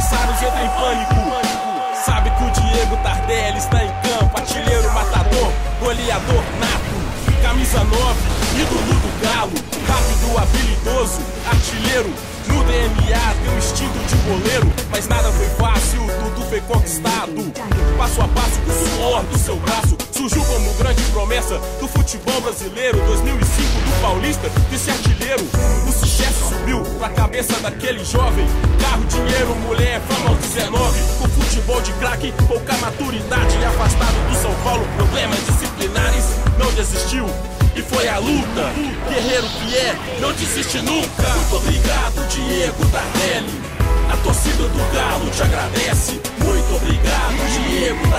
adversários entram em pânico. Sabe que o Diego Tardelli está em campo, artilheiro, matador, goleador nato, camisa 9, ídolo do galo, rápido, habilidoso, artilheiro, no DNA tem um instinto de goleiro, mas nada foi fácil, tudo foi conquistado. Passo a passo com o suor do seu braço, surgiu como grande promessa do futebol brasileiro. 2005 do Paulista, desse artilheiro. O sucesso subiu cabeça daquele jovem. Carro, dinheiro, mulher, fama aos 19. Com futebol de craque, pouca maturidade, afastado do São Paulo, problemas disciplinares. Não desistiu, e foi a luta. Guerreiro que é, não desiste nunca. Muito obrigado, Diego Tardelli. A torcida do Galo te agradece. Muito obrigado, Diego